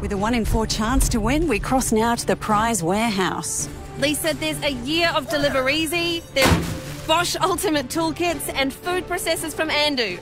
With a one in four chance to win, we cross now to the prize warehouse. Lisa, there's a year of Deliver Easy, there's Bosch Ultimate Toolkits, and food processors from Andu.